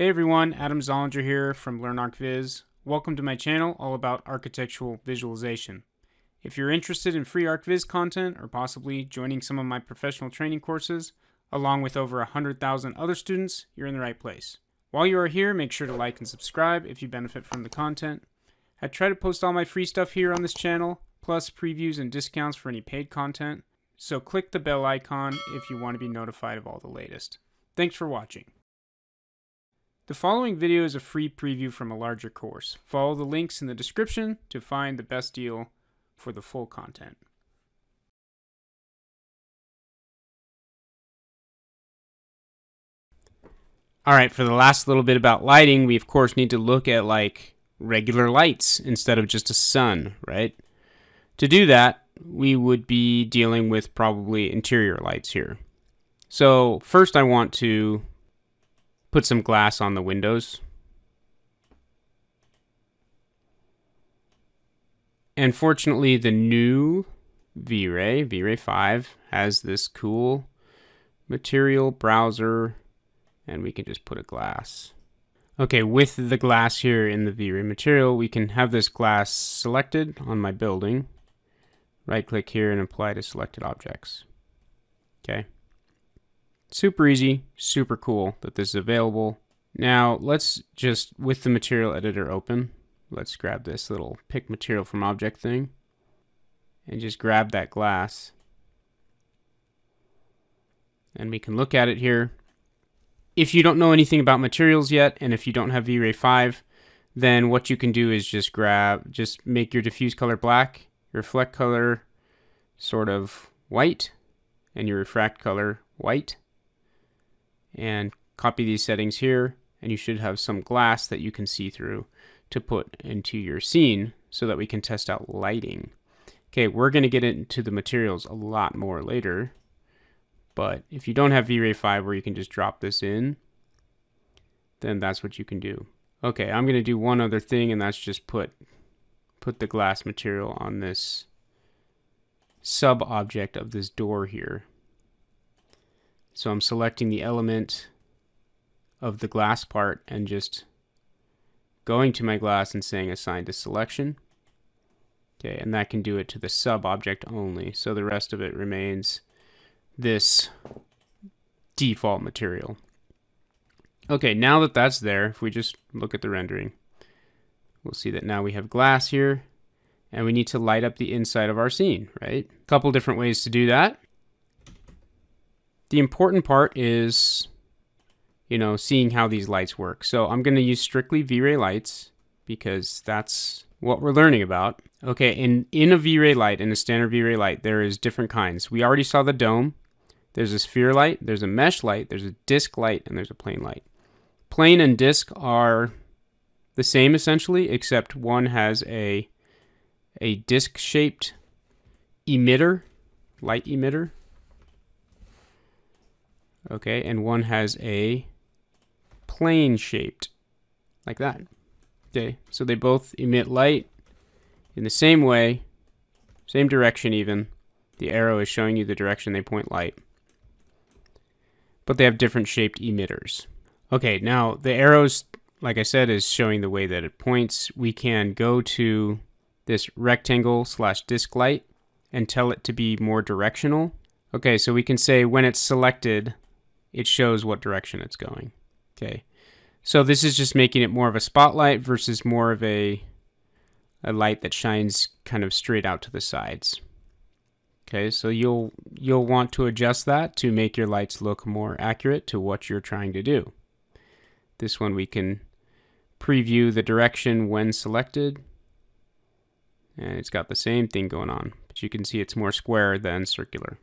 Hey everyone, Adam Zollinger here from LearnArchViz. Welcome to my channel all about architectural visualization. If you're interested in free ArchViz content or possibly joining some of my professional training courses, along with over 100,000 other students, you're in the right place. While you are here, make sure to like and subscribe if you benefit from the content. I try to post all my free stuff here on this channel, plus previews and discounts for any paid content, so click the bell icon if you want to be notified of all the latest. Thanks for watching. The following video is a free preview from a larger course. Follow the links in the description to find the best deal for the full content. All right, for the last little bit about lighting, we of course need to look at like regular lights instead of just a sun, right? To do that, we would be dealing with probably interior lights here. So first I want to put some glass on the windows. And fortunately, the new V-Ray, V-Ray 5, has this cool material browser, and we can just put a glass. Okay, with the glass here in the V-Ray material, we can have this glass selected on my building. Right click here and apply to selected objects. Okay. Super easy, super cool that this is available. Now let's just, with the material editor open, let's grab this little pick material from object thing and just grab that glass. And we can look at it here. If you don't know anything about materials yet, and if you don't have V-Ray 5, then what you can do is just grab, just make your diffuse color black, your reflect color sort of white, and your refract color white and copy these settings here and you should have some glass that you can see through to put into your scene so that we can test out lighting. Okay, we're going to get into the materials a lot more later, but if you don't have V-Ray 5 where you can just drop this in, then that's what you can do. Okay, I'm going to do one other thing and that's just put put the glass material on this sub object of this door here. So I'm selecting the element of the glass part and just going to my glass and saying assign to selection. Okay, and that can do it to the sub object only. So the rest of it remains this default material. Okay, now that that's there, if we just look at the rendering, we'll see that now we have glass here and we need to light up the inside of our scene, right? A couple different ways to do that. The important part is, you know, seeing how these lights work. So I'm going to use strictly V-Ray lights because that's what we're learning about. Okay, in, in a V-Ray light, in a standard V-Ray light, there is different kinds. We already saw the dome. There's a sphere light, there's a mesh light, there's a disc light, and there's a plane light. Plane and disc are the same essentially, except one has a, a disc-shaped emitter, light emitter, Okay, and one has a plane shaped, like that. Okay, so they both emit light in the same way, same direction even. The arrow is showing you the direction they point light. But they have different shaped emitters. Okay, now the arrows, like I said, is showing the way that it points. We can go to this rectangle slash disc light and tell it to be more directional. Okay, so we can say when it's selected, it shows what direction it's going. Okay. So this is just making it more of a spotlight versus more of a, a light that shines kind of straight out to the sides. Okay, so you'll you'll want to adjust that to make your lights look more accurate to what you're trying to do. This one we can preview the direction when selected. And it's got the same thing going on, but you can see it's more square than circular.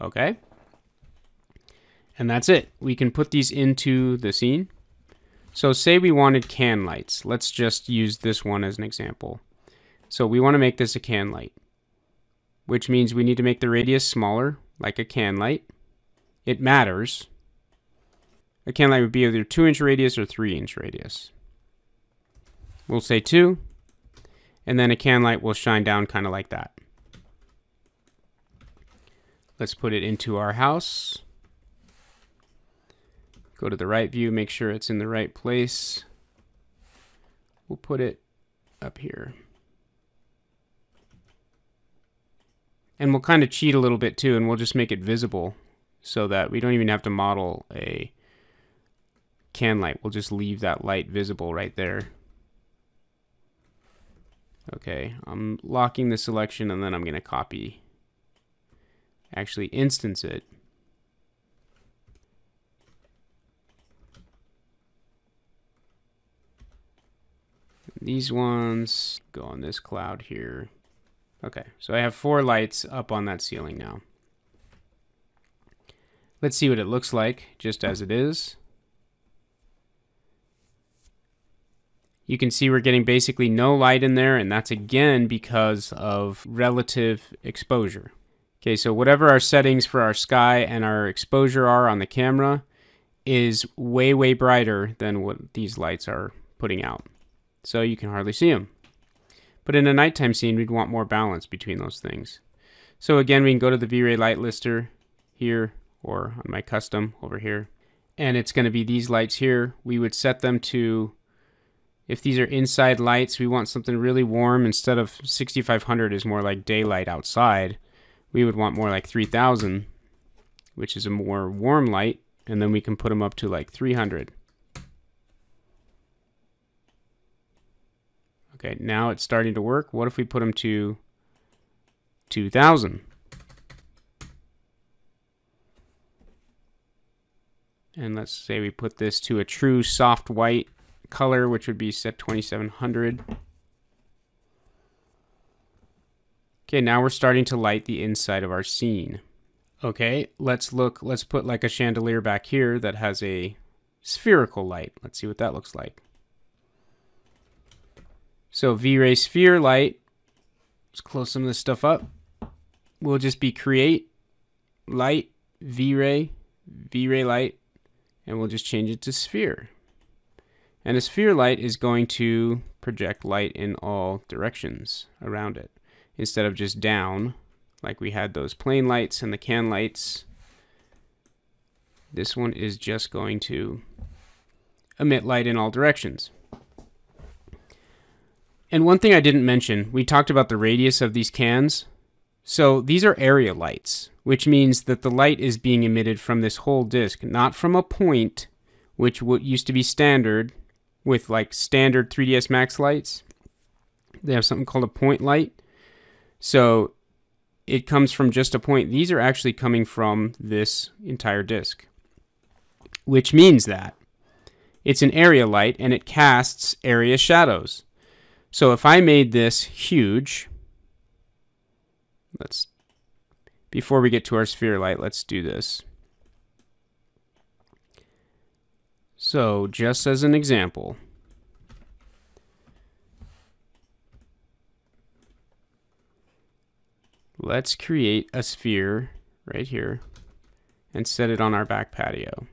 Okay? And that's it. We can put these into the scene. So say we wanted can lights. Let's just use this one as an example. So we want to make this a can light, which means we need to make the radius smaller, like a can light. It matters. A can light would be either 2 inch radius or 3 inch radius. We'll say 2, and then a can light will shine down kind of like that. Let's put it into our house Go to the right view, make sure it's in the right place. We'll put it up here. And we'll kind of cheat a little bit too, and we'll just make it visible so that we don't even have to model a can light. We'll just leave that light visible right there. Okay, I'm locking the selection and then I'm going to copy. Actually instance it. These ones go on this cloud here. Okay, so I have four lights up on that ceiling now. Let's see what it looks like just as it is. You can see we're getting basically no light in there, and that's again because of relative exposure. Okay, so whatever our settings for our sky and our exposure are on the camera is way, way brighter than what these lights are putting out. So you can hardly see them. But in a nighttime scene, we'd want more balance between those things. So again, we can go to the V-Ray light lister here or on my custom over here. And it's going to be these lights here. We would set them to, if these are inside lights, we want something really warm. Instead of 6500 is more like daylight outside. We would want more like 3000, which is a more warm light. And then we can put them up to like 300. Okay, now it's starting to work. What if we put them to 2000? And let's say we put this to a true soft white color, which would be set 2700. Okay, now we're starting to light the inside of our scene. Okay, let's look, let's put like a chandelier back here that has a spherical light. Let's see what that looks like. So V-Ray sphere light, let's close some of this stuff up. We'll just be create, light, V-Ray, V-Ray light, and we'll just change it to sphere. And a sphere light is going to project light in all directions around it instead of just down like we had those plane lights and the can lights. This one is just going to emit light in all directions. And one thing I didn't mention, we talked about the radius of these cans. So these are area lights, which means that the light is being emitted from this whole disk, not from a point, which used to be standard with like standard 3ds Max lights. They have something called a point light. So it comes from just a point. These are actually coming from this entire disk, which means that it's an area light and it casts area shadows. So if I made this huge, let's, before we get to our sphere light, let's do this. So just as an example, let's create a sphere right here and set it on our back patio.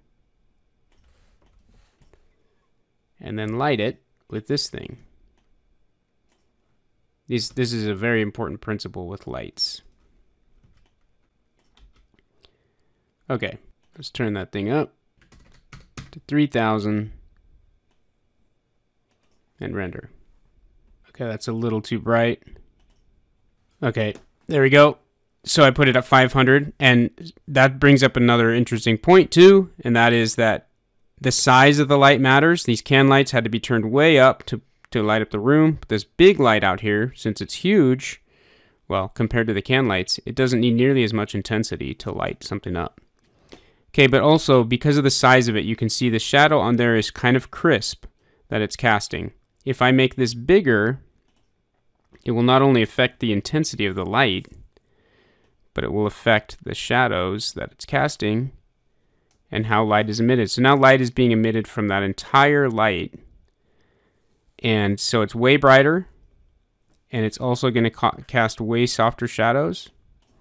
And then light it with this thing. This, this is a very important principle with lights. Okay, let's turn that thing up to 3000 and render. Okay, that's a little too bright. Okay, there we go. So I put it at 500 and that brings up another interesting point too, and that is that the size of the light matters. These can lights had to be turned way up to to light up the room. But this big light out here, since it's huge, well, compared to the can lights, it doesn't need nearly as much intensity to light something up. Okay, but also because of the size of it, you can see the shadow on there is kind of crisp that it's casting. If I make this bigger, it will not only affect the intensity of the light, but it will affect the shadows that it's casting and how light is emitted. So now light is being emitted from that entire light and so it's way brighter and it's also going to cast way softer shadows.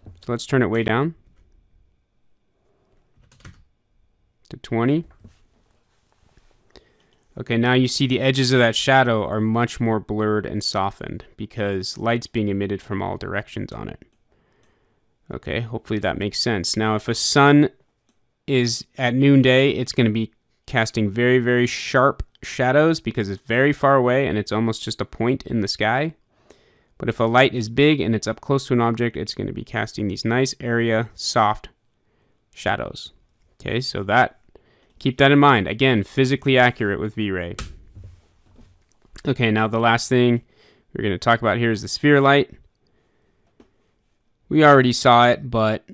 So let's turn it way down to 20. Okay, now you see the edges of that shadow are much more blurred and softened because light's being emitted from all directions on it. Okay, hopefully that makes sense. Now if a sun is at noonday, it's going to be casting very, very sharp shadows because it's very far away and it's almost just a point in the sky. But if a light is big and it's up close to an object, it's going to be casting these nice area, soft shadows. Okay, so that, keep that in mind. Again, physically accurate with V-Ray. Okay, now the last thing we're going to talk about here is the sphere light. We already saw it, but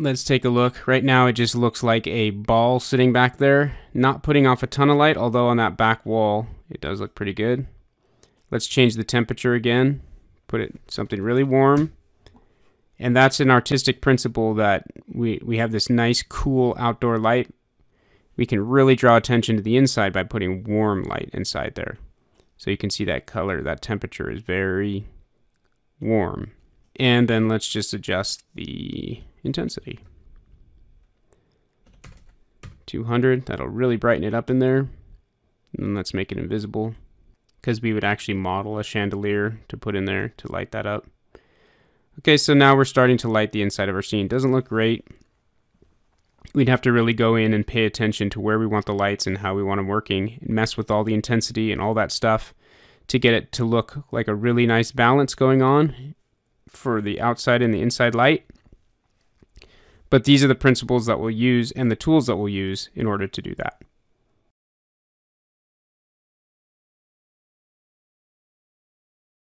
let's take a look. Right now it just looks like a ball sitting back there, not putting off a ton of light, although on that back wall it does look pretty good. Let's change the temperature again, put it something really warm. And that's an artistic principle that we, we have this nice cool outdoor light. We can really draw attention to the inside by putting warm light inside there. So you can see that color, that temperature is very warm. And then let's just adjust the intensity. 200, that'll really brighten it up in there. And let's make it invisible because we would actually model a chandelier to put in there to light that up. Okay, so now we're starting to light the inside of our scene. Doesn't look great. We'd have to really go in and pay attention to where we want the lights and how we want them working and mess with all the intensity and all that stuff to get it to look like a really nice balance going on for the outside and the inside light. But these are the principles that we'll use and the tools that we'll use in order to do that.